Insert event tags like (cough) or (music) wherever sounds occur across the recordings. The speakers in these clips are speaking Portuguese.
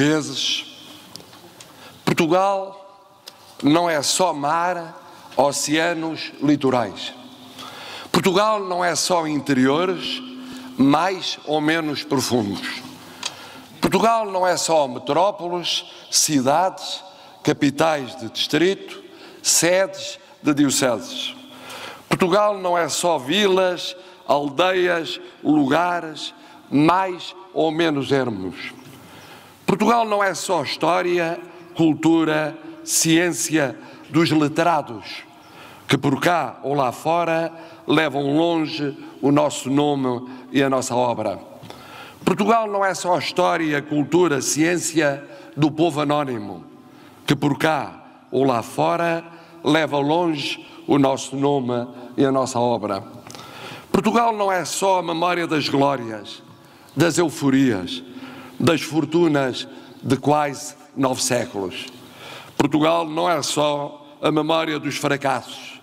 portugueses, Portugal não é só mar, oceanos, litorais. Portugal não é só interiores, mais ou menos profundos. Portugal não é só metrópoles, cidades, capitais de distrito, sedes de dioceses. Portugal não é só vilas, aldeias, lugares, mais ou menos ermos. Portugal não é só história, cultura, ciência dos letrados, que por cá ou lá fora levam longe o nosso nome e a nossa obra. Portugal não é só história, cultura, ciência do povo anónimo, que por cá ou lá fora leva longe o nosso nome e a nossa obra. Portugal não é só a memória das glórias, das euforias, das fortunas de quase nove séculos. Portugal não é só a memória dos fracassos,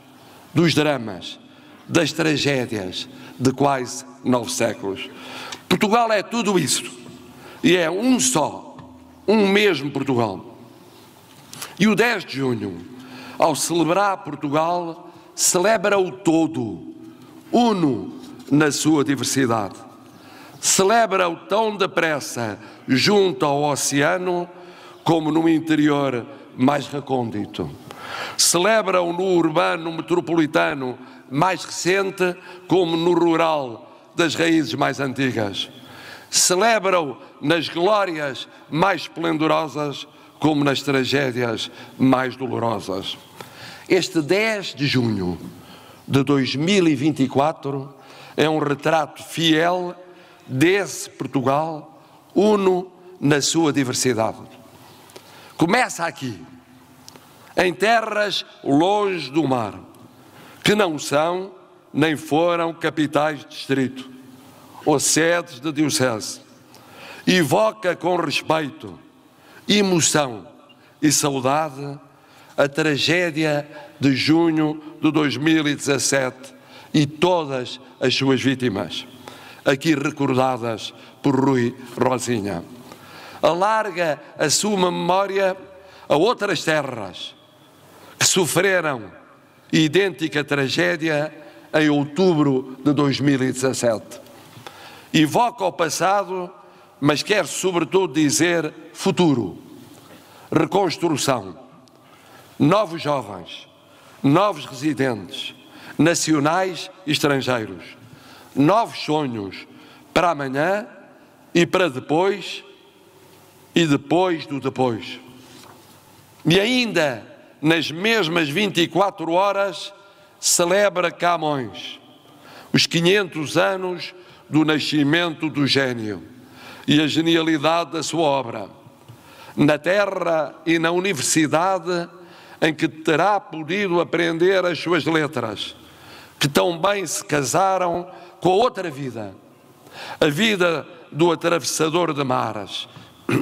dos dramas, das tragédias de quase nove séculos. Portugal é tudo isso e é um só, um mesmo Portugal. E o 10 de junho, ao celebrar Portugal, celebra o todo, uno na sua diversidade. Celebra-o tão depressa junto ao oceano como no interior mais recôndito. Celebra-o no urbano metropolitano mais recente como no rural das raízes mais antigas. Celebra-o nas glórias mais esplendorosas como nas tragédias mais dolorosas. Este 10 de junho de 2024 é um retrato fiel desse Portugal, uno na sua diversidade. Começa aqui, em terras longe do mar, que não são nem foram capitais de distrito ou sedes de diocese. Evoca com respeito, emoção e saudade a tragédia de junho de 2017 e todas as suas vítimas, aqui recordadas por Rui Rosinha. Alarga a sua memória a outras terras que sofreram idêntica tragédia em outubro de 2017. Evoca o passado, mas quer sobretudo dizer futuro, reconstrução, novos jovens, novos residentes, nacionais e estrangeiros, novos sonhos para amanhã e para depois e depois do depois. E ainda nas mesmas 24 horas celebra Camões os 500 anos do nascimento do gênio e a genialidade da sua obra. Na terra e na universidade em que terá podido aprender as suas letras, que tão bem se casaram com a outra vida, a vida do atravessador de mares,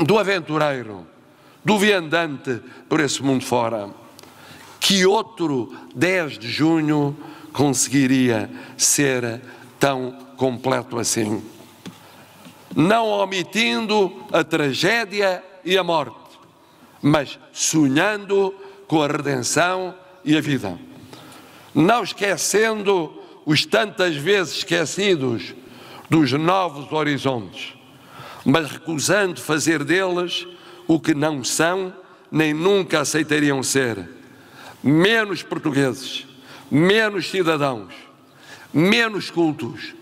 do aventureiro, do viandante por esse mundo fora. Que outro 10 de junho conseguiria ser tão completo assim? Não omitindo a tragédia e a morte, mas sonhando com a redenção e a vida. Não esquecendo os tantas vezes esquecidos dos novos horizontes, mas recusando fazer deles o que não são nem nunca aceitariam ser. Menos portugueses, menos cidadãos, menos cultos,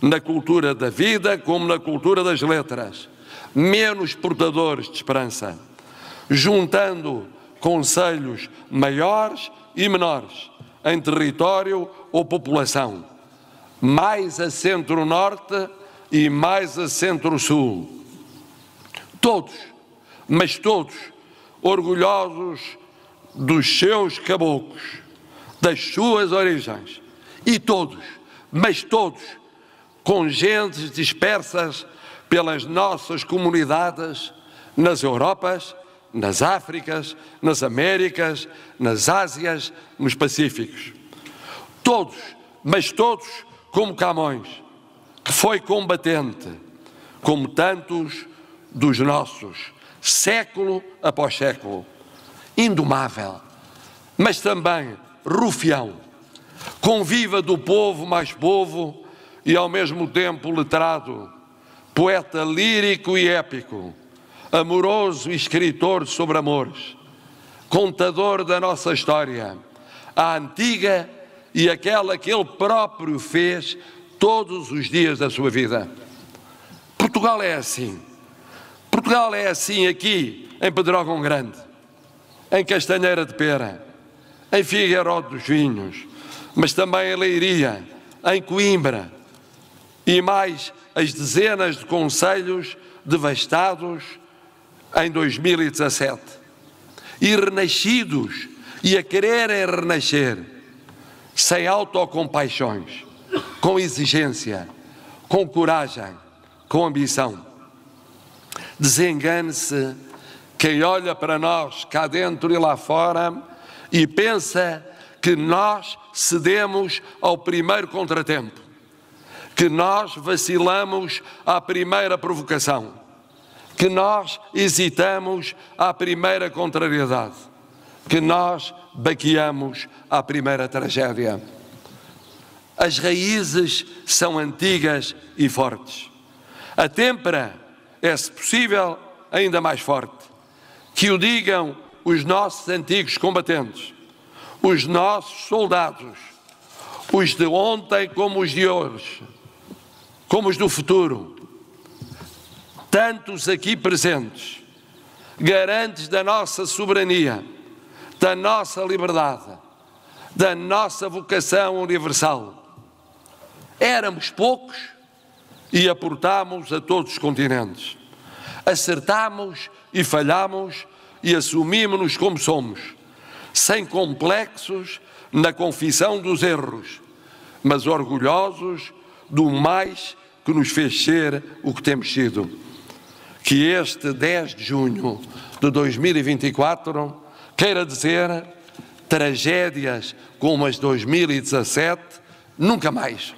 na cultura da vida como na cultura das letras, menos portadores de esperança, juntando conselhos maiores e menores em território ou população, mais a centro-norte e mais a centro-sul. Todos, mas todos, orgulhosos dos seus caboclos, das suas origens, e todos, mas todos, com gentes dispersas pelas nossas comunidades nas Europas, nas Áfricas, nas Américas, nas Ásias, nos Pacíficos. Todos, mas todos, como Camões, que foi combatente, como tantos dos nossos, século após século. Indomável, mas também rufião. Conviva do povo mais povo e ao mesmo tempo letrado, poeta lírico e épico, amoroso escritor sobre amores, contador da nossa história, a antiga e aquela que ele próprio fez todos os dias da sua vida. Portugal é assim. Portugal é assim aqui em Pedrógão Grande, em Castanheira de Pera, em Figueiró dos Vinhos, mas também em Leiria, em Coimbra e mais as dezenas de conselhos devastados em 2017 e renascidos e a quererem renascer sem autocompaixões, com exigência, com coragem, com ambição. Desengane-se quem olha para nós cá dentro e lá fora e pensa que nós cedemos ao primeiro contratempo, que nós vacilamos à primeira provocação, que nós hesitamos à primeira contrariedade, que nós baqueamos à primeira tragédia. As raízes são antigas e fortes. A têmpera é, se possível, ainda mais forte. Que o digam os nossos antigos combatentes, os nossos soldados, os de ontem como os de hoje, como os do futuro, tantos aqui presentes, garantes da nossa soberania, da nossa liberdade, da nossa vocação universal. Éramos poucos e aportámos a todos os continentes. Acertámos e falhámos e assumimos-nos como somos, sem complexos na confissão dos erros, mas orgulhosos do mais que nos fez ser o que temos sido. Que este 10 de junho de 2024 queira dizer tragédias como as de 2017, nunca mais.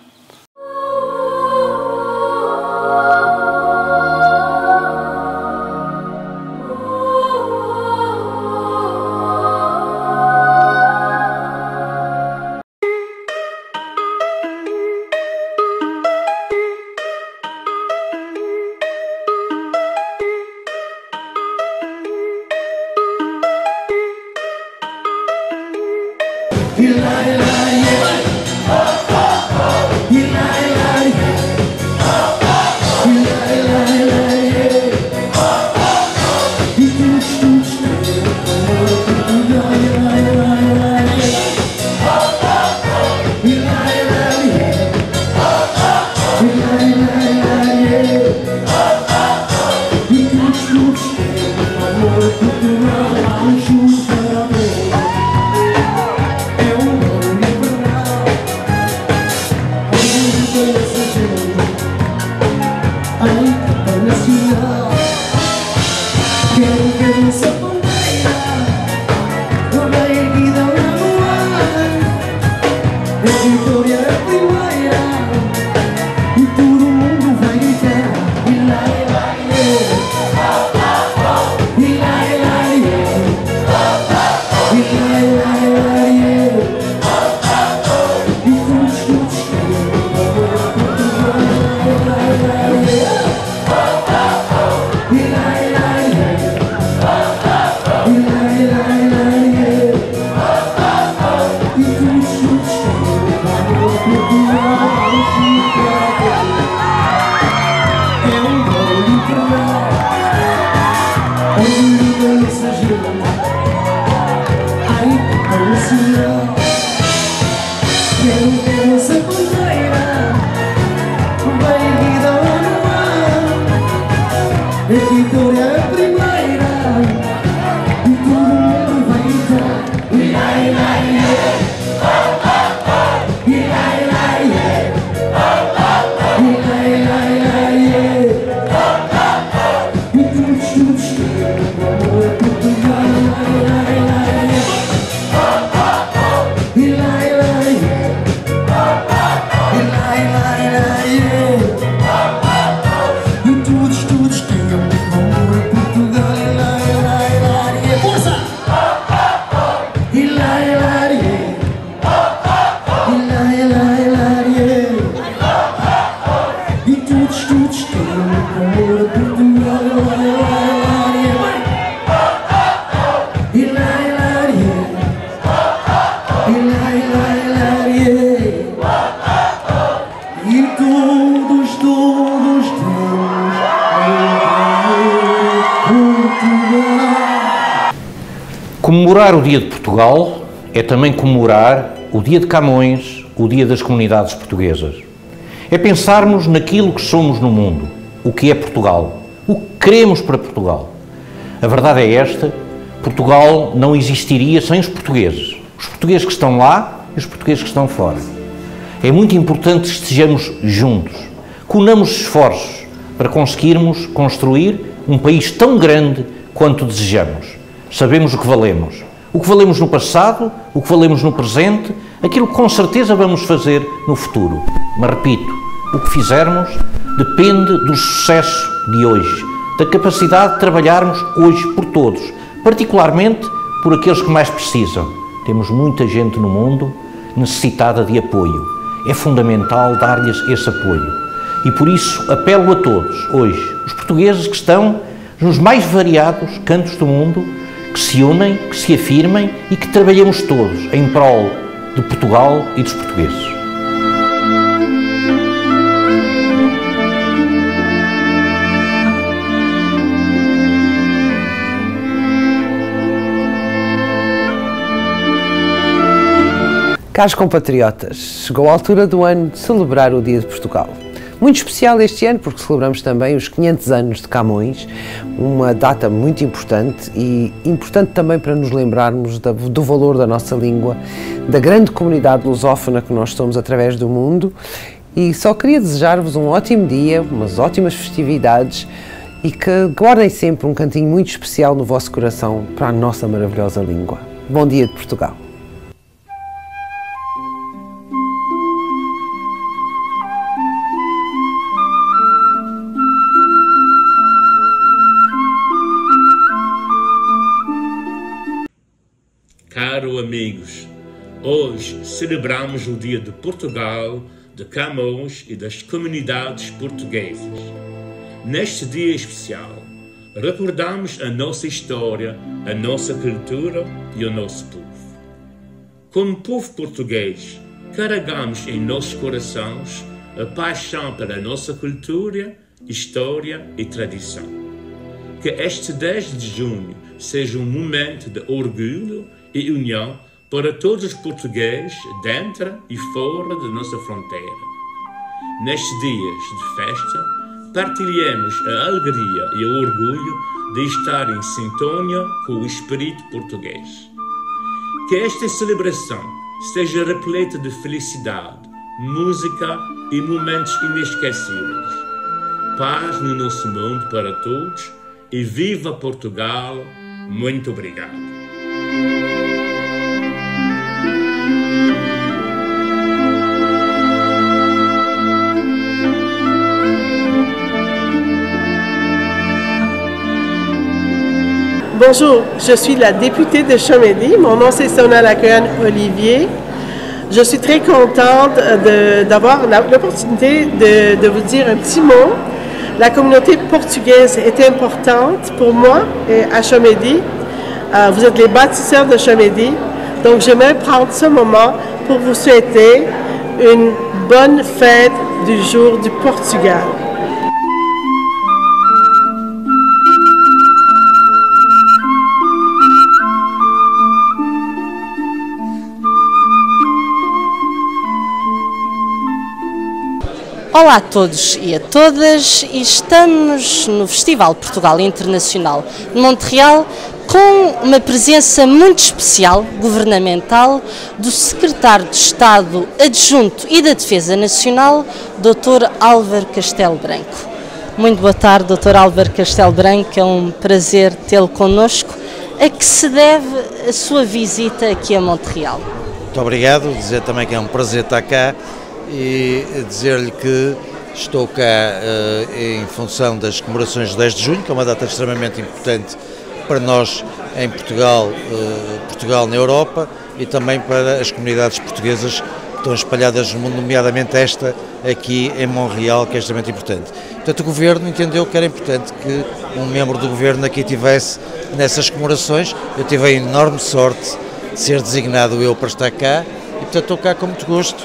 Comemorar o Dia de Portugal é também comemorar o Dia de Camões, o Dia das Comunidades Portuguesas. É pensarmos naquilo que somos no mundo, o que é Portugal, o que queremos para Portugal. A verdade é esta: Portugal não existiria sem os portugueses. Os portugueses que estão lá e os portugueses que estão fora. É muito importante que estejamos juntos, que unamos esforços para conseguirmos construir um país tão grande quanto desejamos. Sabemos o que valemos. O que valemos no passado, o que valemos no presente, aquilo que com certeza vamos fazer no futuro. Mas repito, o que fizermos depende do sucesso de hoje, da capacidade de trabalharmos hoje por todos, particularmente por aqueles que mais precisam. Temos muita gente no mundo necessitada de apoio. É fundamental dar-lhes esse apoio. E por isso apelo a todos, hoje, os portugueses que estão nos mais variados cantos do mundo, que se unem, que se afirmem e que trabalhemos todos em prol de Portugal e dos portugueses. Caros compatriotas, chegou a altura do ano de celebrar o Dia de Portugal. Muito especial este ano porque celebramos também os 500 anos de Camões, uma data muito importante e importante também para nos lembrarmos do valor da nossa língua, da grande comunidade lusófona que nós somos através do mundo. E só queria desejar-vos um ótimo dia, umas ótimas festividades e que guardem sempre um cantinho muito especial no vosso coração para a nossa maravilhosa língua. Bom dia de Portugal! Amigos, hoje celebramos o Dia de Portugal, de Camões e das comunidades portuguesas. Neste dia especial, recordamos a nossa história, a nossa cultura e o nosso povo. Como povo português, carregamos em nossos corações a paixão pela nossa cultura, história e tradição. Que este 10 de junho seja um momento de orgulho e união para todos os portugueses dentro e fora da nossa fronteira. Nestes dias de festa, partilhemos a alegria e o orgulho de estar em sintonia com o espírito português. Que esta celebração seja repleta de felicidade, música e momentos inesquecíveis. Paz no nosso mundo para todos e viva Portugal! Muito obrigado. Bonjour, je suis la députée de Chamédie. Mon nom c'est Sona Lacohen Olivier. Je suis très contente d'avoir l'opportunité de, vous dire un petit mot. La communauté portugaise est importante pour moi à Chamédie. Euh, vous êtes les bâtisseurs de Chamédie. Donc j'aimerais prendre ce moment pour vous souhaiter une bonne fête du jour du Portugal. Olá a todos e a todas, estamos no Festival Portugal Internacional de Montreal com uma presença muito especial, governamental, do Secretário de Estado Adjunto e da Defesa Nacional, Dr. Álvaro Castelo Branco. Muito boa tarde, Dr. Álvaro Castelo Branco, é um prazer tê-lo connosco. A que se deve a sua visita aqui a Montreal? Muito obrigado, dizer também que é um prazer estar cá e dizer-lhe que estou cá uh, em função das comemorações de 10 de junho, que é uma data extremamente importante para nós em Portugal, uh, Portugal na Europa e também para as comunidades portuguesas que estão espalhadas no mundo, nomeadamente esta aqui em Montreal, que é extremamente importante. Portanto, o Governo entendeu que era importante que um membro do Governo aqui tivesse nessas comemorações. Eu tive a enorme sorte de ser designado eu para estar cá e, portanto, estou cá com muito gosto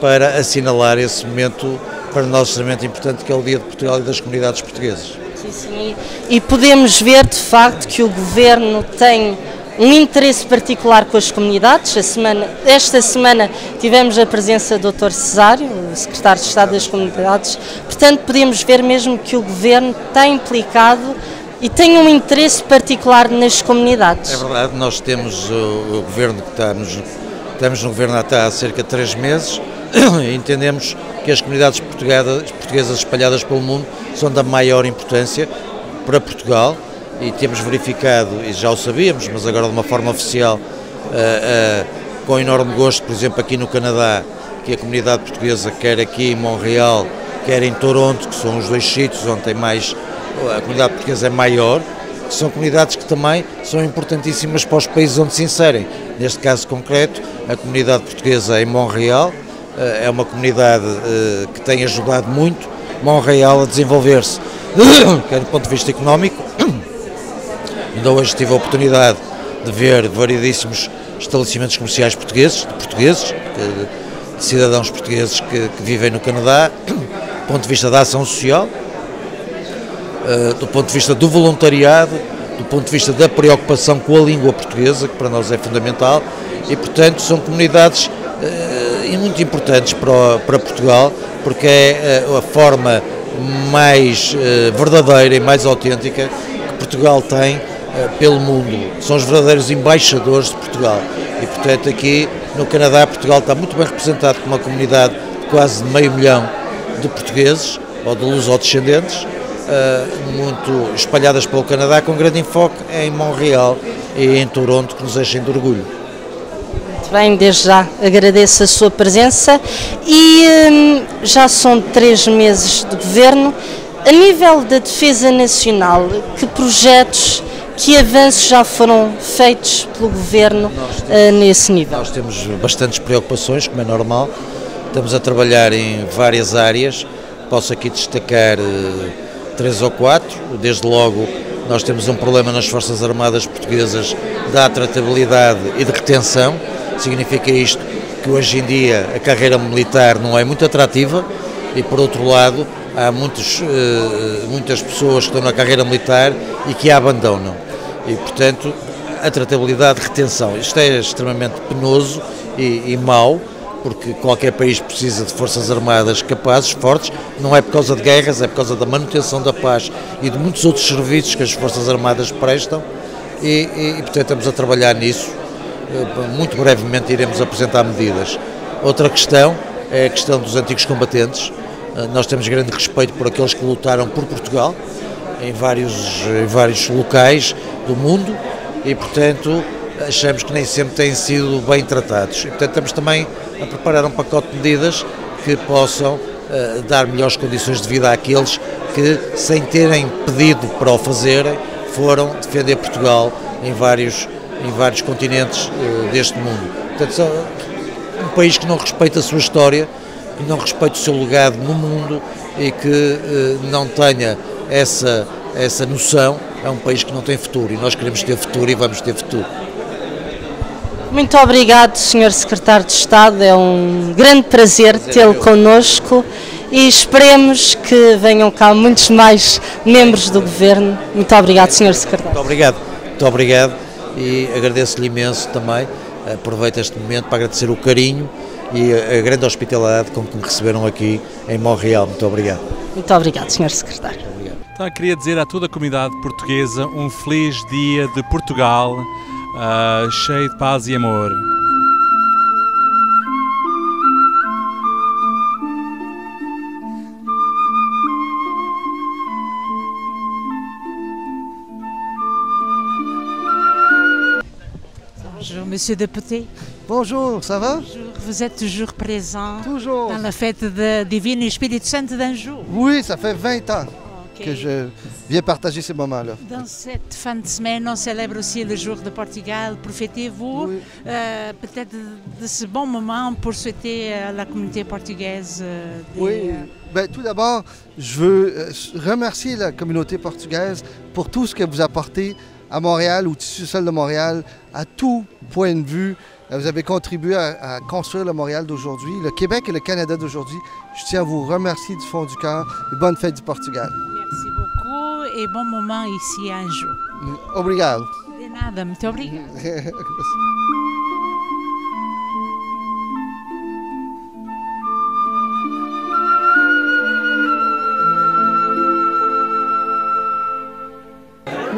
para assinalar esse momento para nós extremamente importante que é o Dia de Portugal e das comunidades portuguesas. Sim, Sim. E, podemos ver de facto que o governo tem um interesse particular com as comunidades. Semana, esta semana tivemos a presença do Dr. Cesário, o secretário de Estado das Comunidades. Portanto, podemos ver mesmo que o governo está implicado e tem um interesse particular nas comunidades. É verdade, nós temos o, o governo que está nos, estamos no governo há cerca de três meses (coughs) entendemos que as comunidades portuguesas espalhadas pelo mundo são da maior importância para Portugal e temos verificado, e já o sabíamos, mas agora de uma forma oficial, uh, uh, com enorme gosto, por exemplo, aqui no Canadá, que a comunidade portuguesa, quer aqui em Montreal, quer em Toronto, que são os dois sítios onde tem mais, a comunidade portuguesa é maior, que são comunidades que também são importantíssimas para os países onde se inserem. Neste caso concreto, a comunidade portuguesa em Montreal é uma comunidade que tem ajudado muito Montreal a desenvolver-se, (coughs) quer do ponto de vista económico, (coughs) Ainda hoje tive a oportunidade de ver variedíssimos estabelecimentos comerciais portugueses, de portugueses, de, cidadãos portugueses que, que, vivem no Canadá, (coughs) do ponto de vista da ação social, uh, do ponto de vista do voluntariado, do ponto de vista da preocupação com a língua portuguesa, que para nós é fundamental, e portanto são comunidades uh, muito importantes para, para Portugal, porque é uh, a forma mais verdadeira e mais autêntica que Portugal tem eh, pelo mundo, são os verdadeiros embaixadores de Portugal. E, portanto, aqui no Canadá, Portugal está muito bem representado com uma comunidade de quase meio milhão de portugueses, ou de luso-descendentes, eh, muito espalhadas pelo Canadá, com grande enfoque em Montreal e em Toronto, que nos enchem de orgulho. Bem, desde já agradeço a sua presença e hum, já são três meses de governo. A nível da defesa nacional, que projetos que avanços já foram feitos pelo Governo temos, uh, nesse nível? Nós temos bastantes preocupações, como é normal. Estamos a trabalhar em várias áreas. Posso aqui destacar uh, três ou quatro. Desde logo, nós temos um problema nas Forças Armadas Portuguesas da tratabilidade e de retenção. Significa isto que hoje em dia a carreira militar não é muito atrativa e, por outro lado, há muitos, uh, muitas pessoas que estão na carreira militar e que a abandonam e, portanto, a tratabilidade de retenção. Isto é extremamente penoso e, e mau, porque qualquer país precisa de forças armadas capazes, fortes, não é por causa de guerras, é por causa da manutenção da paz e de muitos outros serviços que as forças armadas prestam e, e, e portanto estamos a trabalhar nisso. Muito brevemente iremos apresentar medidas. Outra questão é a questão dos antigos combatentes. Eh, nós temos grande respeito por aqueles que lutaram por Portugal em vários, em vários locais do mundo e, portanto, achamos que nem sempre têm sido bem tratados. E, portanto, estamos também a preparar um pacote de medidas que possam uh, dar melhores condições de vida àqueles que, sem terem pedido para o fazerem, foram defender Portugal em vários, em vários continentes uh, deste mundo. Portanto, um país que não respeita a sua história, que não respeita o seu legado no mundo e que uh, não tenha essa, essa noção, é um país que não tem futuro e nós queremos ter futuro e vamos ter futuro. Muito obrigado, Sr. Secretário de Estado. É um grande prazer tê-lo connosco e esperemos que venham cá muitos mais membros do Governo. Muito obrigado, Sr. Secretário. Muito obrigado, muito obrigado e agradeço-lhe imenso também. Aproveito este momento para agradecer o carinho e a grande hospitalidade com que me receberam aqui em Montreal. Muito obrigado. Muito obrigado, Sr. Secretário. Então, queria dizer a toda a comunidade portuguesa um feliz dia de Portugal, uh, cheio de paz e amor. Monsieur député. Bonjour, ça va? Bonjour, vous êtes toujours présent Toujours. dans la fête de Divine Espírito Santo d'Anjou. Oui, ça fait 20 ans que je viens partager ces moments-là. Dans cette fin de semaine, on célèbre aussi le jour de Portugal. Profitez-vous Oui. euh, peut-être de ce bon moment pour souhaiter à la communauté portugaise euh, des, Oui. euh, Ben, tout d'abord, je veux euh, remercier la communauté portugaise pour tout ce que vous apportez à Montréal, au tissu social de Montréal, à tout point de vue. Euh, Vous avez contribué à, à construire le Montréal d'aujourd'hui, le Québec et le Canada d'aujourd'hui. Je tiens à vous remercier du fond du cœur et bonne fête du Portugal. Merci beaucoup et bon moment ici à Anjou. Obrigado. De nada, muito obrigada. (laughs)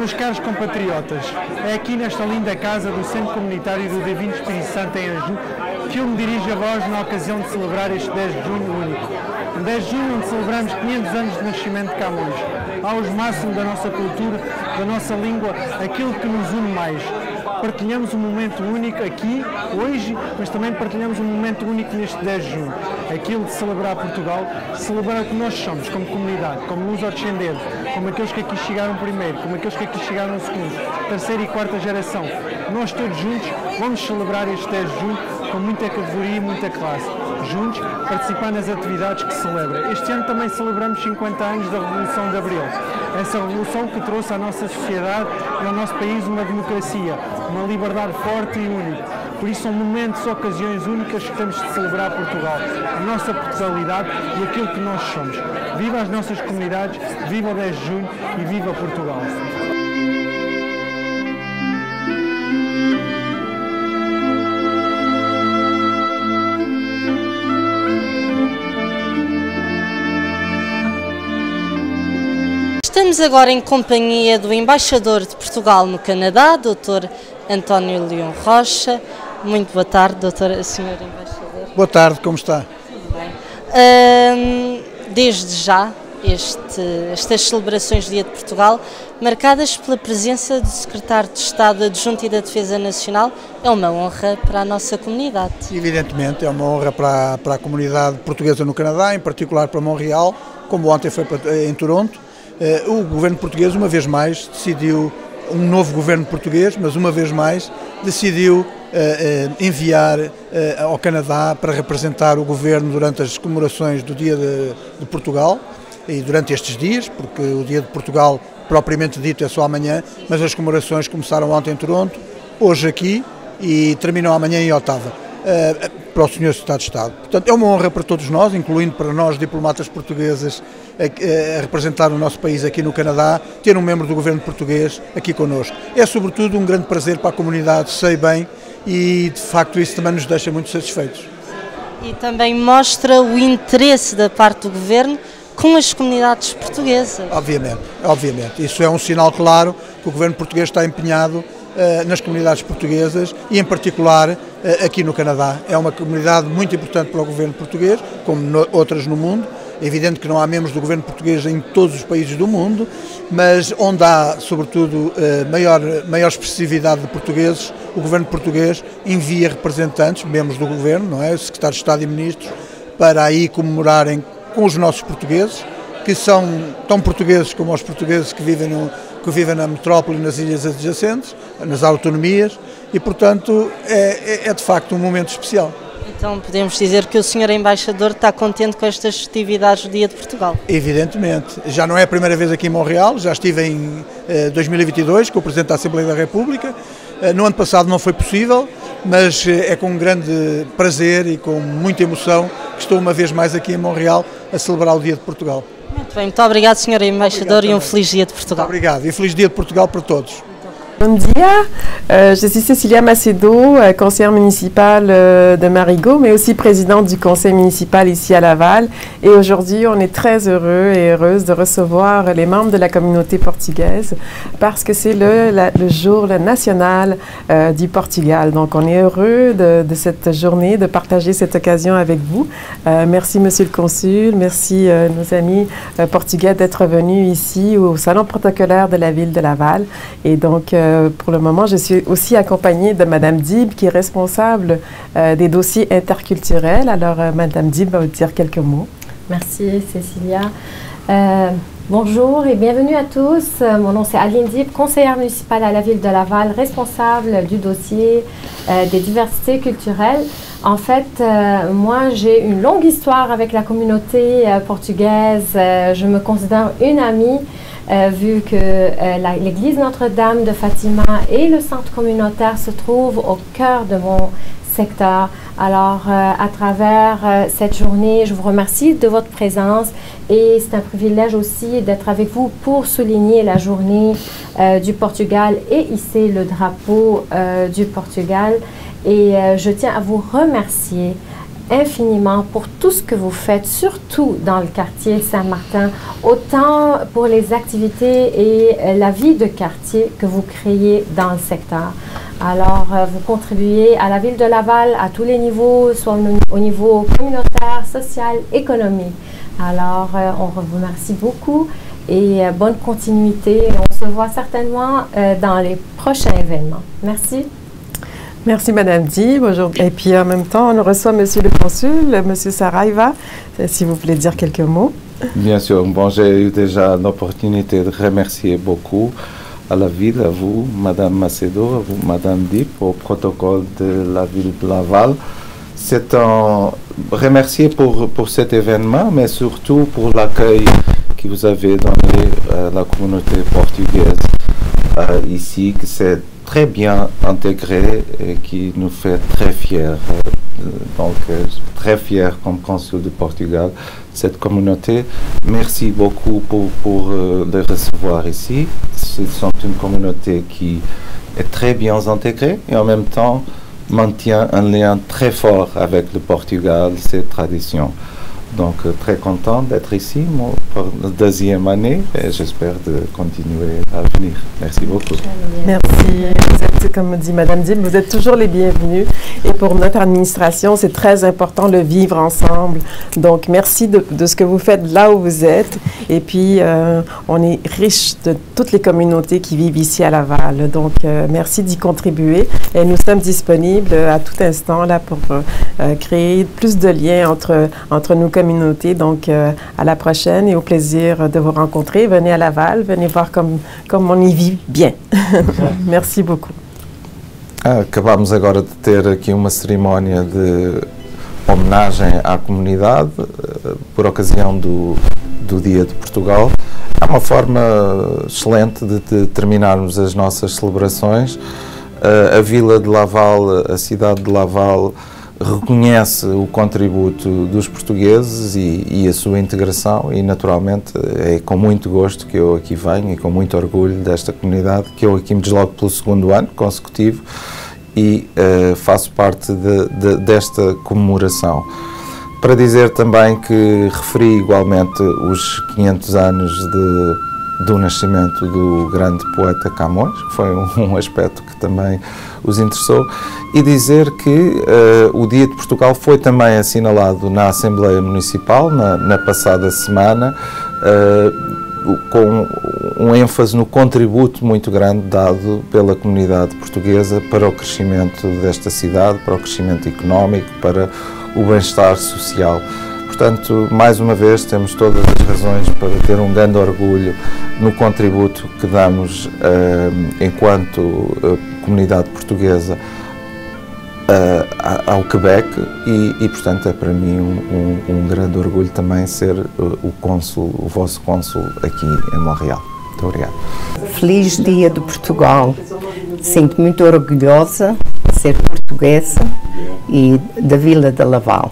Meus caros compatriotas, é aqui nesta linda casa do Centro Comunitário do Divino Espírito Santo em Anjou que eu me dirijo a vós na ocasião de celebrar este 10 de junho único. Um 10 de junho onde celebramos 500 anos de nascimento de Camões. Aos máximos da nossa cultura, da nossa língua, aquilo que nos une mais. Partilhamos um momento único aqui, hoje, mas também partilhamos um momento único neste 10 de junho. Aquilo de celebrar Portugal, celebrar o que nós somos como comunidade, como luso-descendentes, como aqueles que aqui chegaram primeiro, como aqueles que aqui chegaram segundo, terceira e quarta geração. Nós todos juntos vamos celebrar este 10 de junho com muita categoria e muita classe. Juntos, participar nas atividades que celebra. Este ano também celebramos 50 anos da Revolução de Abril. Essa revolução que trouxe à nossa sociedade e ao nosso país uma democracia, uma liberdade forte e única. Por isso são momentos, ocasiões únicas que temos de celebrar Portugal, a nossa Portugalidade e aquilo que nós somos. Viva as nossas comunidades, viva o 10 de junho e viva Portugal! Estamos agora em companhia do embaixador de Portugal no Canadá, Dr. António Leão Rocha. Muito boa tarde, doutor, senhor embaixador. Boa tarde, como está? Tudo bem. Desde já, este, estas celebrações do Dia de Portugal, marcadas pela presença do secretário de Estado Adjunto e da Defesa Nacional, é uma honra para a nossa comunidade. Evidentemente, é uma honra para, para a comunidade portuguesa no Canadá, em particular para Montreal, como ontem foi em Toronto. O governo português, uma vez mais, decidiu, um novo governo português, mas uma vez mais, decidiu enviar ao Canadá para representar o governo durante as comemorações do Dia de, de Portugal e durante estes dias, porque o Dia de Portugal, propriamente dito, é só amanhã, mas as comemorações começaram ontem em Toronto, hoje aqui e terminam amanhã em Ottawa, para o Sr. Secretário de Estado. Portanto, é uma honra para todos nós, incluindo para nós, diplomatas portugueses, a, a representar o nosso país aqui no Canadá, ter um membro do governo português aqui connosco. É, sobretudo, um grande prazer para a comunidade, sei bem, e de facto isso também nos deixa muito satisfeitos. E também mostra o interesse da parte do governo com as comunidades portuguesas. Obviamente, obviamente. Isso é um sinal claro que o governo português está empenhado nas comunidades portuguesas e, em particular, uh, aqui no Canadá. É uma comunidade muito importante para o governo português, como no, outras no mundo. É evidente que não há membros do governo português em todos os países do mundo, mas onde há, sobretudo, uh, maior, maior expressividade de portugueses, o governo português envia representantes, membros do governo, não é? secretários de Estado e ministros, para aí comemorarem com os nossos portugueses, que são tão portugueses como os portugueses que vivem, no, que vivem na metrópole e nas ilhas adjacentes, nas autonomias, e portanto é, é, é de facto um momento especial. Então podemos dizer que o Sr. Embaixador está contente com estas festividades do Dia de Portugal? Evidentemente. Já não é a primeira vez aqui em Montreal, já estive em eh, 2022 com o Presidente da Assembleia da República. Eh, no ano passado não foi possível, mas eh, é com um grande prazer e com muita emoção que estou uma vez mais aqui em Montreal a celebrar o Dia de Portugal. Muito bem, muito obrigado, Sr. Embaixador, obrigado, e um feliz Dia de Portugal. Muito obrigado e feliz Dia de Portugal para todos. Bon dia, euh, je suis Cécilia Macedo, euh, conseillère municipale euh, de Marigot, mais aussi présidente du conseil municipal ici à Laval. Et aujourd'hui, on est très heureux et heureuse de recevoir les membres de la communauté portugaise parce que c'est le, jour national euh, du Portugal. Donc, on est heureux de, de, cette journée, de partager cette occasion avec vous. Merci, Monsieur le Consul, merci nos amis portugais d'être venus ici au salon protocolaire de la ville de Laval. Et donc, pour le moment, je suis aussi accompagnée de Madame Dib, qui est responsable euh, des dossiers interculturels. Alors, euh, Madame Dib va vous dire quelques mots. Merci, Cécilia. Euh, bonjour et bienvenue à tous. Mon nom c'est Aline Dib, conseillère municipale à la ville de Laval, responsable du dossier des diversités culturelles. En fait, moi, j'ai une longue histoire avec la communauté portugaise. je me considère une amie. Euh, vu que euh, l'église Notre-Dame de Fatima et le centre communautaire se trouvent au cœur de mon secteur. Alors, euh, à travers cette journée, je vous remercie de votre présence et c'est un privilège aussi d'être avec vous pour souligner la journée du Portugal et hisser le drapeau du Portugal. Et je tiens à vous remercier infiniment pour tout ce que vous faites, surtout dans le quartier Saint-Martin, autant pour les activités et euh, la vie de quartier que vous créez dans le secteur. Alors, euh, vous contribuez à la ville de Laval à tous les niveaux, soit au niveau communautaire, social, économique. Alors, euh, on vous remercie beaucoup et bonne continuité. On se voit certainement dans les prochains événements. Merci. Merci Madame Di. Bonjour. Et puis en même temps, on reçoit Monsieur le Consul, Monsieur Saraiva, si vous voulez dire quelques mots. Bien sûr. Bon, j'ai eu déjà l'opportunité de remercier beaucoup à la ville, à vous, Madame Macedo, à vous, Madame Dip, au protocole de la ville de Laval. C'est un remercier pour, pour cet événement, mais surtout pour l'accueil que vous avez donné à la communauté portugaise euh, ici, que c'est très bien intégré et qui nous fait très fiers. Euh, donc, euh, très fiers comme consul de Portugal, cette communauté. Merci beaucoup pour, pour euh, les recevoir ici. Ce sont une communauté qui est très bien intégrée et en même temps maintient un lien très fort avec le Portugal, ses traditions. Donc, euh, très content d'être ici pour la deuxième année et j'espère de continuer à venir. Merci beaucoup. Merci. Vous êtes, comme dit Madame Dib, vous êtes toujours les bienvenus. Et pour notre administration, c'est très important de vivre ensemble. Donc, merci de, ce que vous faites là où vous êtes. Et puis, euh, on est riche de toutes les communautés qui vivent ici à Laval. Donc, euh, merci d'y contribuer. Et nous sommes disponibles à tout instant là pour créer plus de liens entre, entre nos communautés donc, euh, à la prochaine et au plaisir de vous rencontrer. Venez à Laval, venez voir comme, comme on y vit bien. (laughs) Merci beaucoup. Ah, acabamos agora de ter aqui uma cerimónia de homenagem à comunidade eh, por ocasião do, do Dia de Portugal. É uma forma excelente de, de terminarmos as nossas celebrações. Uh, a Vila de Laval, a cidade de Laval, reconhece o contributo dos portugueses e, e, a sua integração e naturalmente é com muito gosto que eu aqui venho e com muito orgulho desta comunidade que eu aqui me desloco pelo segundo ano consecutivo e uh, faço parte de, de, desta comemoração. Para dizer também que referi igualmente os 500 anos de do nascimento do grande poeta Camões, foi um aspecto que também os interessou, e dizer que uh, o Dia de Portugal foi também assinalado na Assembleia Municipal na, na passada semana, uh, com um ênfase no contributo muito grande dado pela comunidade portuguesa para o crescimento desta cidade, para o crescimento económico, para o bem-estar social. Portanto, mais uma vez, temos todas as razões para ter um grande orgulho no contributo que damos uh, enquanto uh, comunidade portuguesa uh, ao Quebec e, e, portanto, é para mim um, um, um grande orgulho também ser o cônsul, o vosso cônsul aqui em Montreal. Muito obrigado. Feliz Dia de Portugal. Sinto muito orgulhosa de ser portuguesa e da Vila de Laval.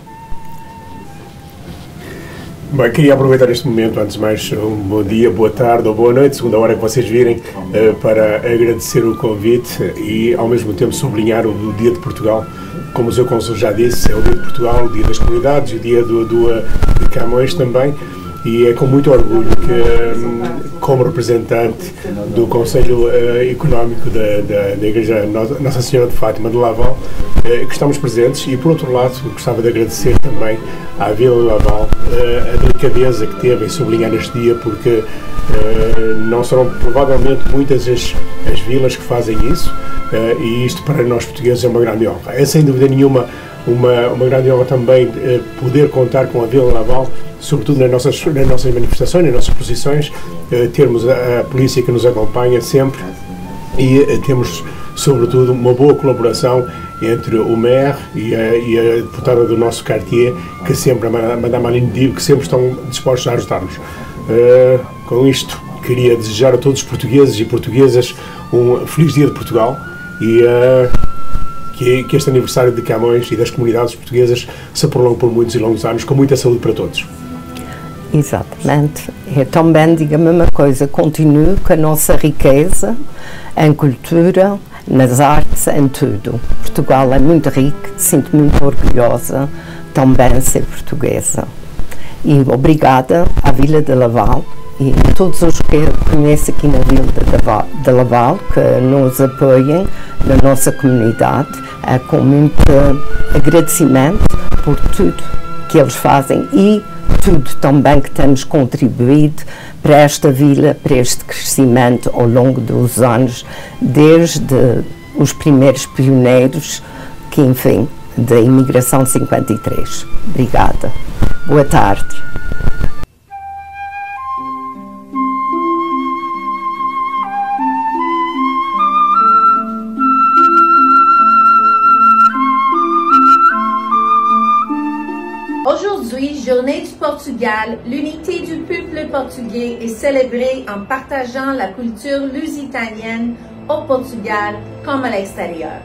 Bem, queria aproveitar este momento, antes de mais, um bom dia, boa tarde ou boa noite, segunda hora que vocês virem, eh, para agradecer o convite e, ao mesmo tempo, sublinhar o Dia de Portugal. Como o seu consul já disse, é o Dia de Portugal, o Dia das Comunidades, o Dia do, do de Camões também e é com muito orgulho que, como representante do Conselho uh, Económico da, da, da, Igreja Nossa Senhora de Fátima de Laval, uh, que estamos presentes e, por outro lado, gostava de agradecer também à Vila de Laval uh, a delicadeza que teve em sublinhar neste dia, porque não serão provavelmente muitas as, as vilas que fazem isso, e isto para nós portugueses é uma grande honra. É sem dúvida nenhuma uma, uma grande honra também poder contar com a Vila Laval sobretudo nas nossas, nas nossas manifestações, nas nossas posições, eh, termos a, a, polícia que nos acompanha sempre e eh, temos, sobretudo, uma boa colaboração entre o maire e a, e a deputada do nosso quartier, que sempre, a Madame Aline Digo, que sempre estão dispostos a ajudar-nos. Uh, com isto, queria desejar a todos os portugueses e portuguesas um feliz dia de Portugal e uh, que, que este aniversário de Camões e das comunidades portuguesas se prolongue por muitos e longos anos, com muita saúde para todos. Exatamente. É também, digo a mesma coisa, continue com a nossa riqueza em cultura, nas artes, em tudo. Portugal é muito rico, sinto muito orgulhosa também ser portuguesa. E obrigada à Vila de Laval e todos os que conhecem aqui na Vila de Laval, que nos apoiem na nossa comunidade, é com muito agradecimento por tudo que eles fazem e tudo também que temos contribuído para esta vila, para este crescimento ao longo dos anos, desde os primeiros pioneiros, que enfim, da imigração de 53. Obrigada. Boa tarde. L'unité du peuple portugais est célébrée en partageant la culture lusitanienne au Portugal comme à l'extérieur.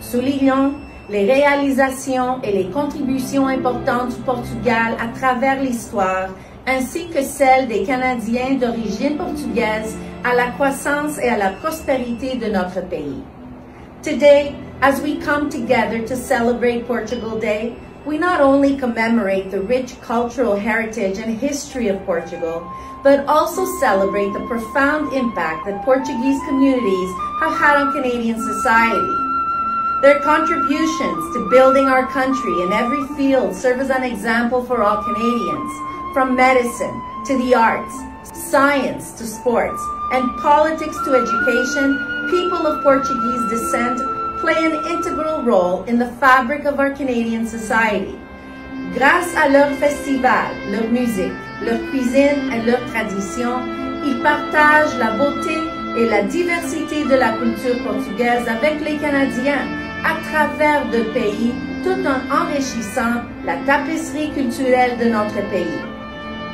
Soulignons les réalisations et les contributions importantes du Portugal à travers l'histoire, ainsi que celles des Canadiens d'origine portugaise à la croissance et à la prospérité de notre pays. Today, as we come together to celebrate Portugal Day, we not only commemorate the rich cultural heritage and history of Portugal, but also celebrate the profound impact that Portuguese communities have had on Canadian society. Their contributions to building our country in every field serve as an example for all Canadians, from medicine to the arts, science to sports, and politics to education, people of Portuguese descent play an integral role in the fabric of our Canadian society. Grâce à leur festival, leur musique, leur cuisine et leur tradition, ils partagent la beauté et la diversité de la culture portugaise avec les Canadiens à travers deux pays tout en enrichissant la tapisserie culturelle de notre pays.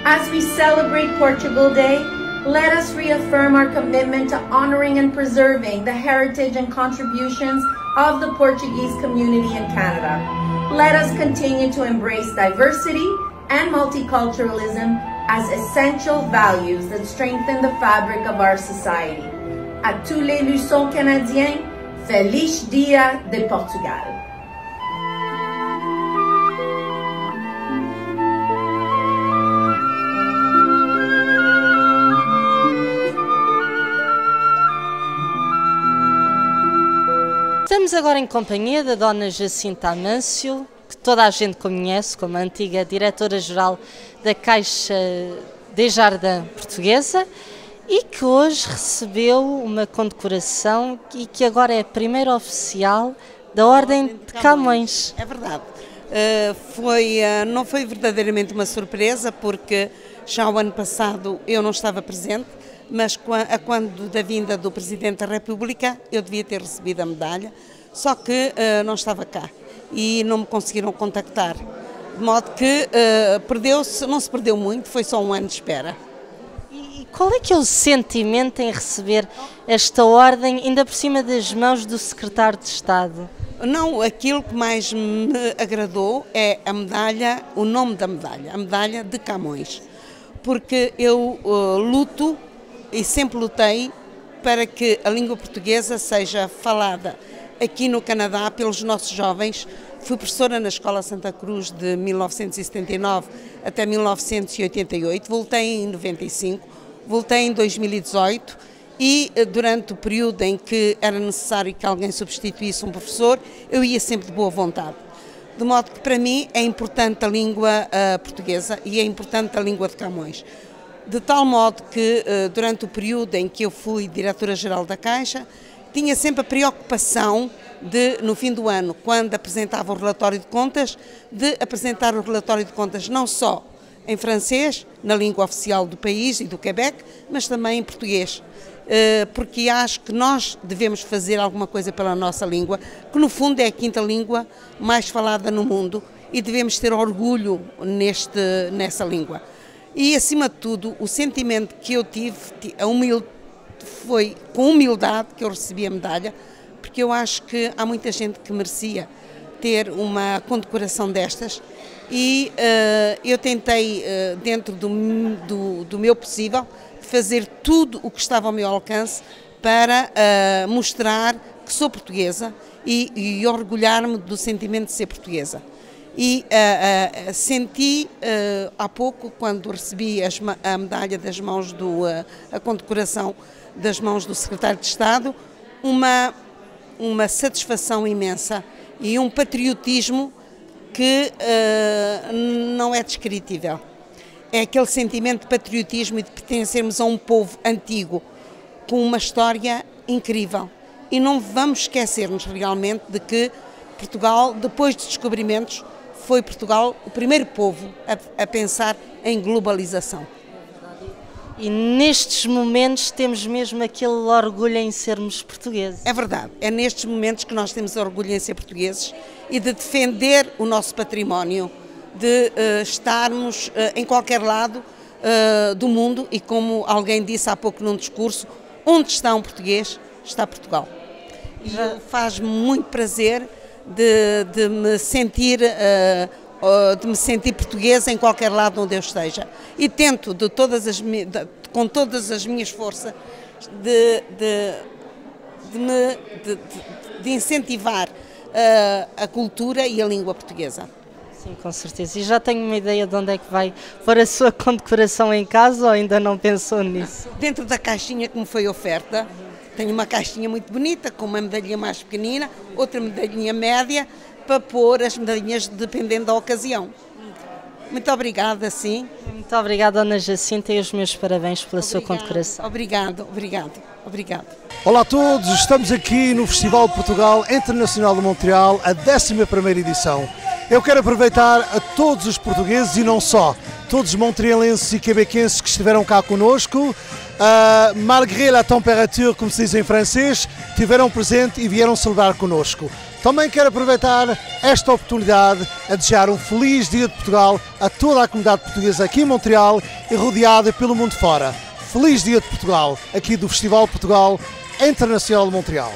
As we celebrate Portugal Day, let us reaffirm our commitment to honoring and preserving the heritage and contributions of the Portuguese community in Canada. Let us continue to embrace diversity and multiculturalism as essential values that strengthen the fabric of our society. À tous les Luçons canadiens, Feliz Dia de Portugal. Estamos agora em companhia da Dona Jacinta Amâncio, que toda a gente conhece como a antiga diretora-geral da Caixa Desjardins Portuguesa e que hoje recebeu uma condecoração e que agora é a primeira oficial da Ordem de Camões. É verdade. Uh, foi, uh, não foi verdadeiramente uma surpresa, porque já o ano passado eu não estava presente, mas a quando da vinda do Presidente da República eu devia ter recebido a medalha, só que uh, não estava cá e não me conseguiram contactar. De modo que uh, perdeu-se, não se perdeu muito, foi só um ano de espera. E qual é que é o sentimento em receber esta ordem, ainda por cima das mãos do Secretário de Estado? Não, aquilo que mais me agradou é a medalha, o nome da medalha, a medalha de Camões. Porque eu uh, luto e sempre lutei para que a língua portuguesa seja falada aqui no Canadá pelos nossos jovens. Fui professora na Escola Santa Cruz de 1979 até 1988, voltei em 95, voltei em 2018 e eh, durante o período em que era necessário que alguém substituísse um professor, eu ia sempre de boa vontade. De modo que para mim é importante a língua uh, portuguesa e é importante a língua de Camões de tal modo que eh, durante o período em que eu fui diretora-geral da Caixa, tinha sempre a preocupação de, no fim do ano, quando apresentava o relatório de contas, de apresentar o relatório de contas não só em francês, na língua oficial do país e do Quebec, mas também em português. Eh, porque acho que nós devemos fazer alguma coisa pela nossa língua, que no fundo é a quinta língua mais falada no mundo e devemos ter orgulho neste, nessa língua. E, acima de tudo, o sentimento que eu tive, a humilde, foi com humildade que eu recebi a medalha, porque eu acho que há muita gente que merecia ter uma condecoração destas e uh, eu tentei, uh, dentro do, do, do, meu possível, fazer tudo o que estava ao meu alcance para uh, mostrar que sou portuguesa e, e orgulhar-me do sentimento de ser portuguesa. E senti há pouco, quando recebi as, a medalha das mãos do, a condecoração das mãos do secretário de Estado, uma, uma satisfação imensa e um patriotismo que uh, não é descritível. É aquele sentimento de patriotismo e de pertencermos a um povo antigo, com uma história incrível. E não vamos esquecermos realmente de que Portugal, depois dos descobrimentos, foi Portugal o primeiro povo a, a pensar em globalização. E nestes momentos temos mesmo aquele orgulho em sermos portugueses. É verdade, é nestes momentos que nós temos orgulho em ser portugueses e de defender o nosso património, de uh, estarmos uh, em qualquer lado uh, do mundo e, como alguém disse há pouco num discurso, onde está um português, está Portugal. E faz muito prazer de, de me sentir de me sentir portuguesa em qualquer lado onde eu esteja. E tento, de todas as, de, com todas as minhas forças, de, de, de, me, de, de incentivar uh, a cultura e a língua portuguesa. Sim, com certeza. E já tenho uma ideia de onde é que vai pôr a sua (laughs) condecoração em casa ou ainda não pensou nisso? Dentro da caixinha que me foi oferta, tenho uma caixinha muito bonita, com uma medalhinha mais pequenina, outra medalhinha média, para pôr as medalhinhas dependendo da ocasião. Muito obrigada, sim. Muito obrigada, Ana Jacinta, e os meus parabéns pela obrigado, sua condecoração. Obrigado, obrigado, obrigado. Olá a todos, estamos aqui no Festival de Portugal Internacional de Montreal, a 11ª edição. Eu quero aproveitar a todos os portugueses e não só, todos os montrealenses e quebequenses que estiveram cá conosco, uh, malgré la température, como se diz em francês, tiveram presente e vieram celebrar conosco. Também quero aproveitar esta oportunidade a desejar um feliz Dia de Portugal a toda a comunidade portuguesa aqui em Montreal e rodeada pelo mundo fora. Feliz Dia de Portugal, aqui do Festival Portugal Internacional de Montreal.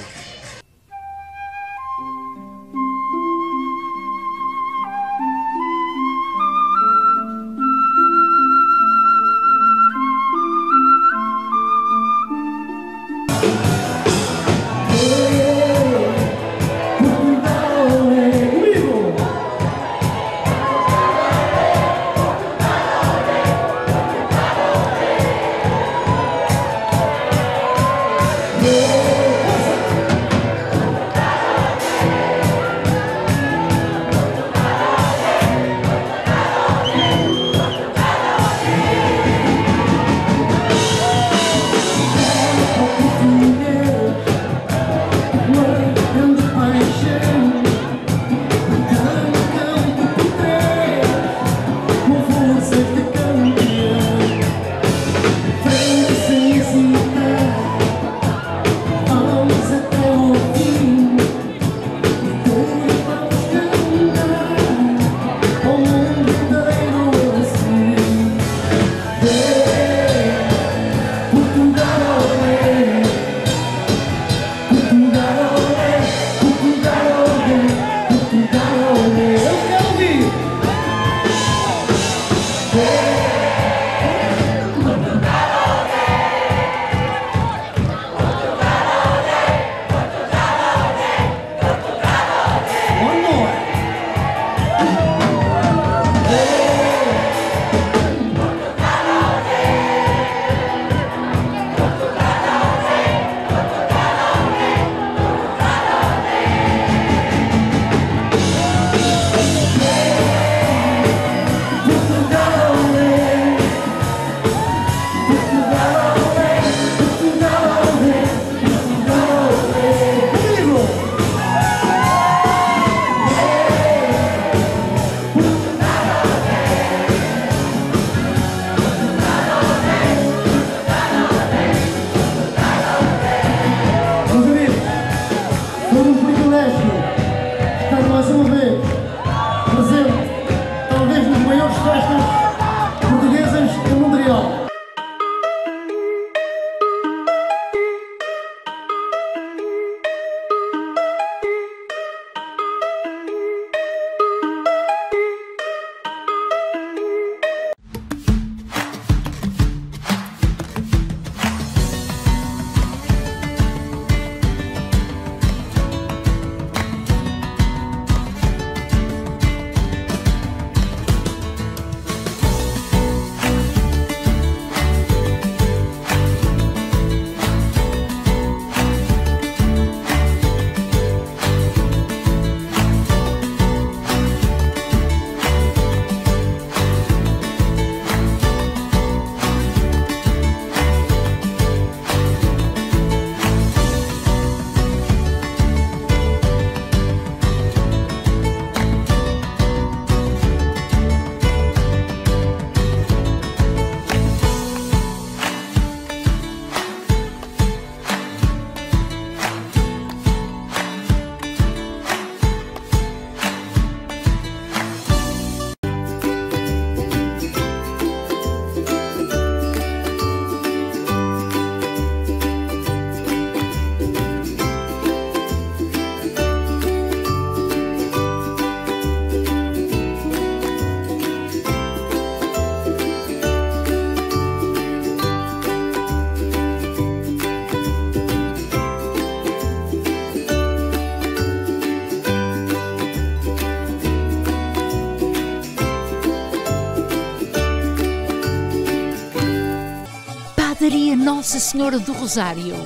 Nossa Senhora do Rosário,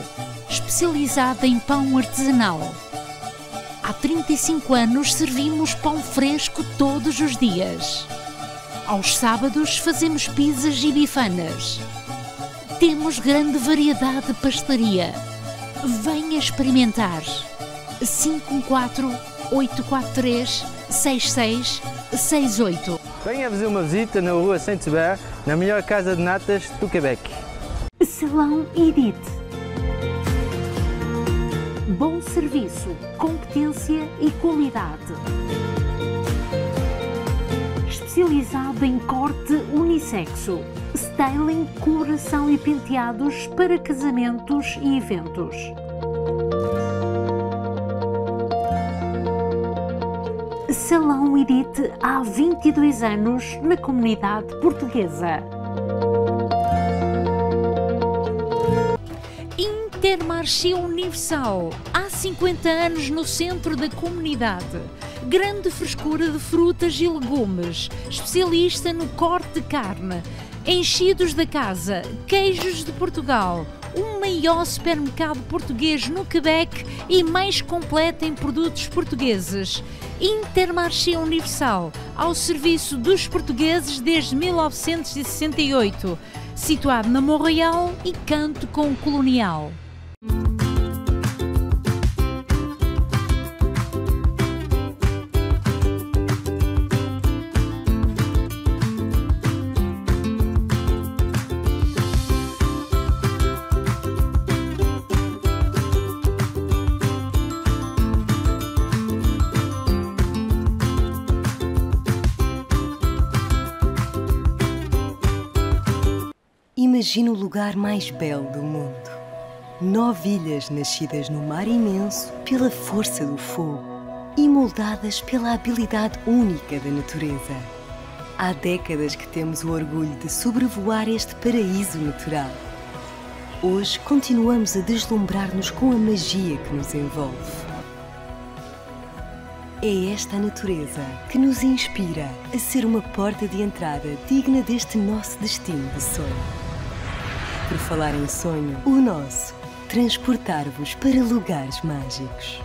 especializada em pão artesanal. Há 35 anos servimos pão fresco todos os dias. Aos sábados fazemos pizzas e bifanas. Temos grande variedade de pastelaria. Venha experimentar. 514 843 6668 Venha fazer uma visita na rua Saint-Hubert, na melhor casa de natas do Quebec. Salão Edith. Bom serviço, competência e qualidade. Especializado em corte unissexo, styling, coloração e penteados para casamentos e eventos. Salão Edith há 22 anos na comunidade portuguesa. Intermarché Universal, há 50 anos no centro da comunidade. Grande frescura de frutas e legumes, especialista no corte de carne, enchidos da casa, queijos de Portugal, o maior supermercado português no Quebec e mais completo em produtos portugueses. Intermarché Universal, ao serviço dos portugueses desde 1968, situado na Montreal e canto com o Colonial. Imagina o lugar mais belo do mundo. Nove ilhas nascidas no mar imenso pela força do fogo e moldadas pela habilidade única da natureza. Há décadas que temos o orgulho de sobrevoar este paraíso natural. Hoje continuamos a deslumbrar-nos com a magia que nos envolve. É esta natureza que nos inspira a ser uma porta de entrada digna deste nosso destino de sonho. Por falar em sonho, o nosso transportar-vos para lugares mágicos.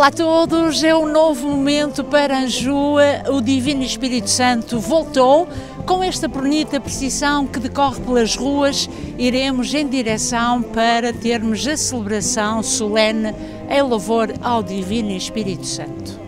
Olá a todos, é um novo momento para Anjua. O Divino Espírito Santo voltou. Com esta bonita precisão que decorre pelas ruas, iremos em direção para termos a celebração solene em louvor ao Divino Espírito Santo.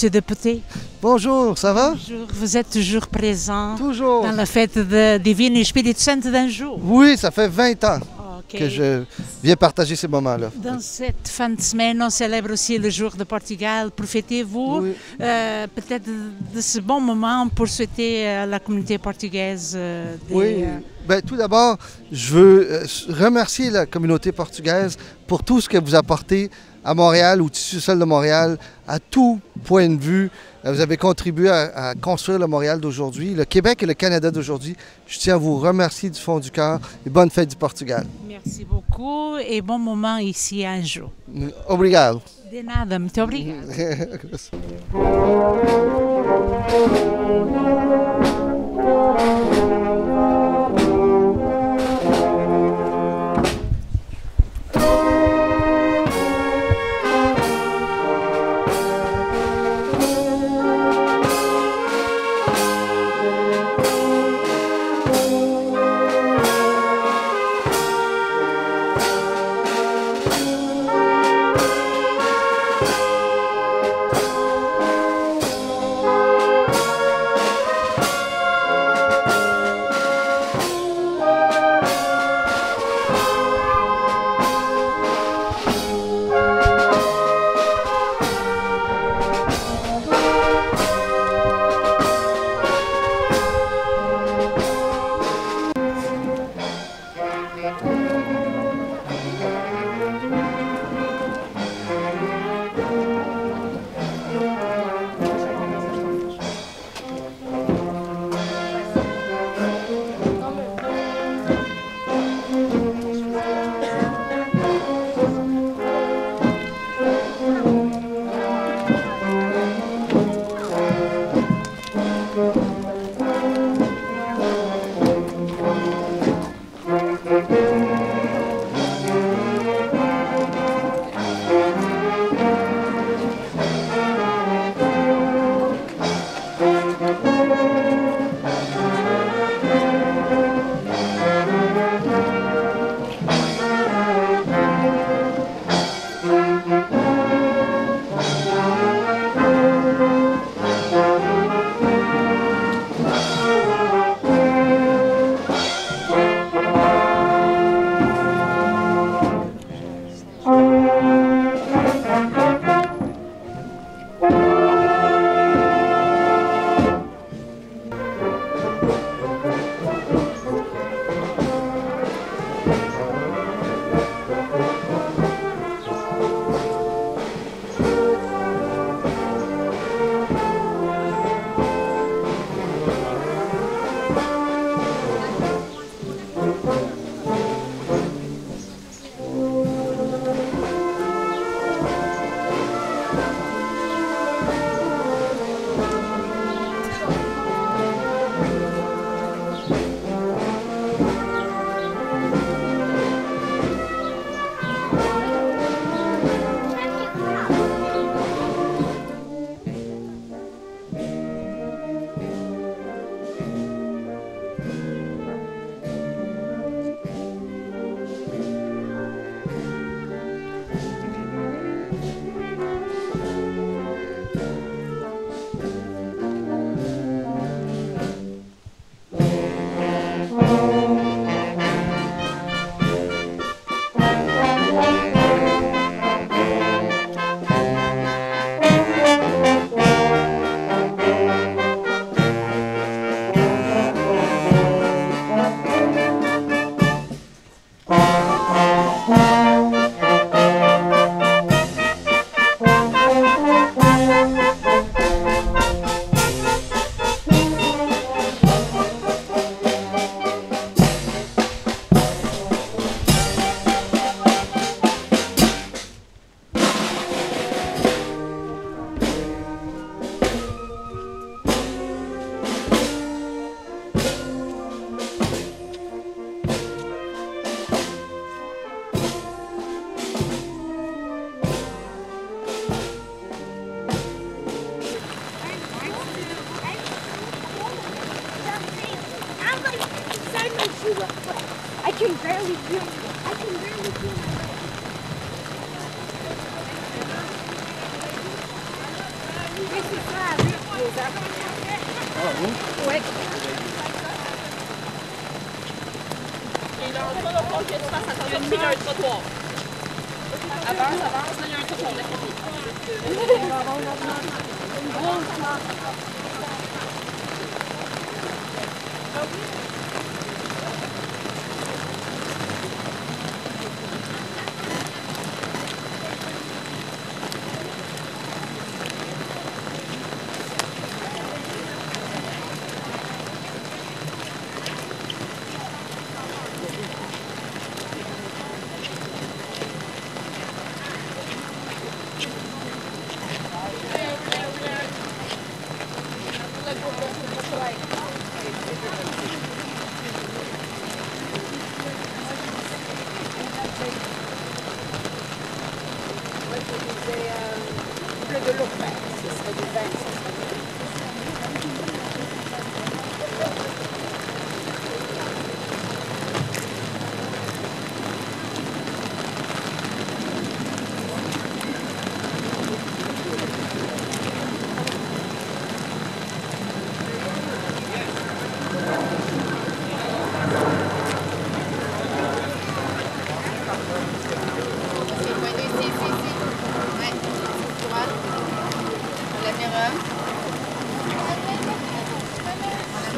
Monsieur député. Bonjour, ça va? Bonjour, vous êtes toujours présent Toujours. dans la fête de Divine Espírito Santo d'Anjou. Oui, ça fait 20 ans que je viens partager ces moments-là. Dans cette fin de semaine, on célèbre aussi le jour de Portugal. Profitez-vous euh, peut-être de, ce bon moment pour souhaiter à la communauté portugaise euh, des, Oui. euh, Ben, tout d'abord, je veux euh, remercier la communauté portugaise pour tout ce que vous apportez à Montréal, au tissu social de Montréal, à tout point de vue. Euh, Vous avez contribué à, à construire le Montréal d'aujourd'hui, le Québec et le Canada d'aujourd'hui. Je tiens à vous remercier du fond du cœur et bonne fête du Portugal. Merci beaucoup et bon moment ici à Anjou. Obrigado. De nada, muito obrigada. (laughs)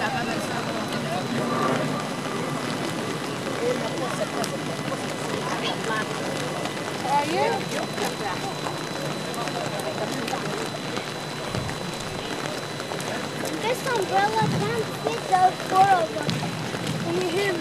This umbrella can't fit those squirrels. Can you hear me?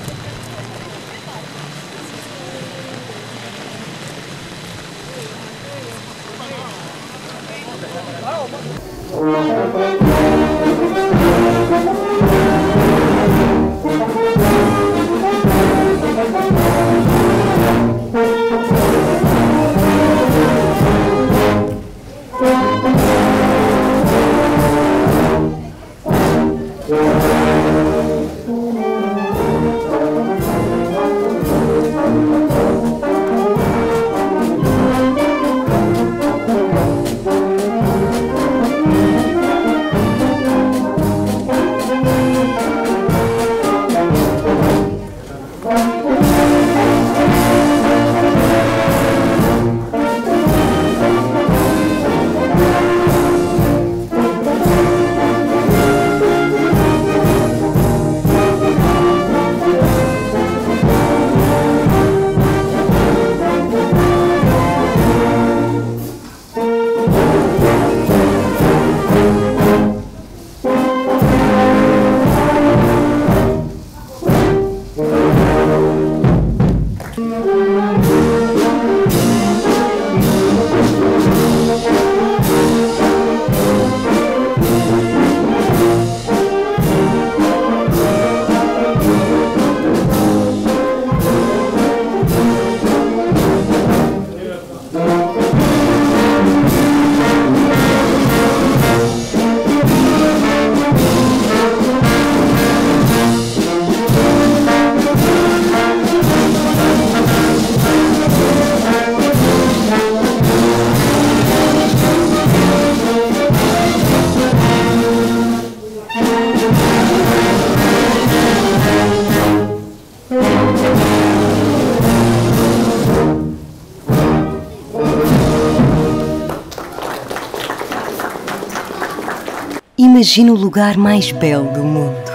Imagina o lugar mais belo do mundo.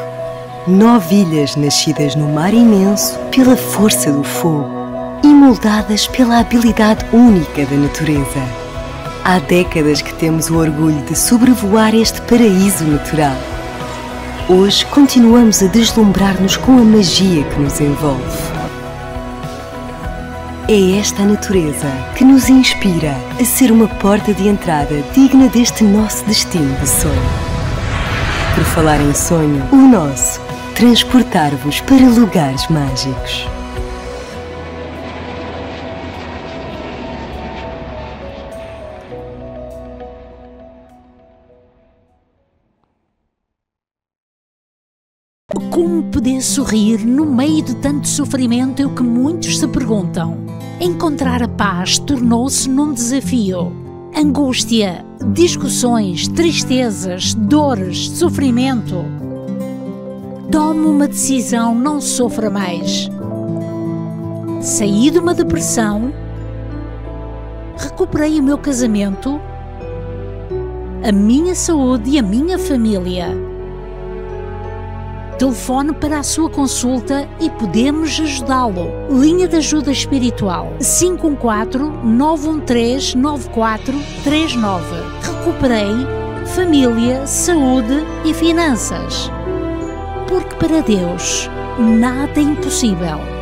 Nove ilhas nascidas no mar imenso pela força do fogo e moldadas pela habilidade única da natureza. Há décadas que temos o orgulho de sobrevoar este paraíso natural. Hoje continuamos a deslumbrar-nos com a magia que nos envolve. É esta natureza que nos inspira a ser uma porta de entrada digna deste nosso destino de sonho. Por falar em sonho, o nosso transportar-vos para lugares mágicos. Como poder sorrir no meio de tanto sofrimento é o que muitos se perguntam. Encontrar a paz tornou-se num desafio. Angústia, discussões, tristezas, dores, sofrimento. Tome uma decisão, não sofra mais. Saí de uma depressão, recuperei o meu casamento, a minha saúde e a minha família. Telefone para a sua consulta e podemos ajudá-lo. Linha de ajuda espiritual 514 913 9439. Recuperei família, saúde e finanças. Porque para Deus nada é impossível.